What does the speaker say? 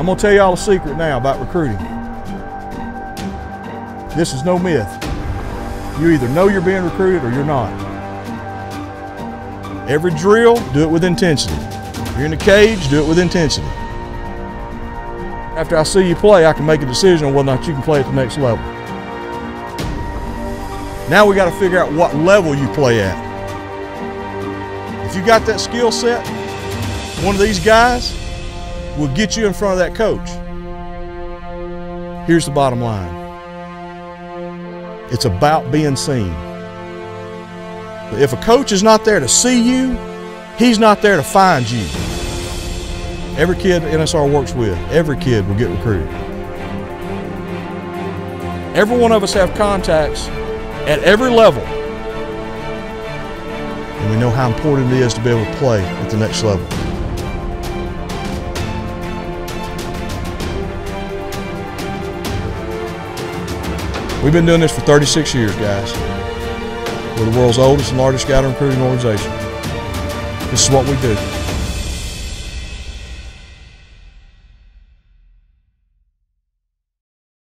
I'm to tell y'all a secret now about recruiting. This is no myth. You either know you're being recruited or you're not. Every drill, do it with intensity. If you're in the cage, do it with intensity. After I see you play, I can make a decision on whether or not you can play at the next level. Now we got to figure out what level you play at. If you got that skill set, one of these guys will get you in front of that coach. Here's the bottom line. It's about being seen. If a coach is not there to see you, he's not there to find you. Every kid NSR works with, every kid will get recruited. Every one of us have contacts at every level. And we know how important it is to be able to play at the next level. We've been doing this for 36 years, guys. We're the world's oldest and largest scouting recruiting organization. This is what we do.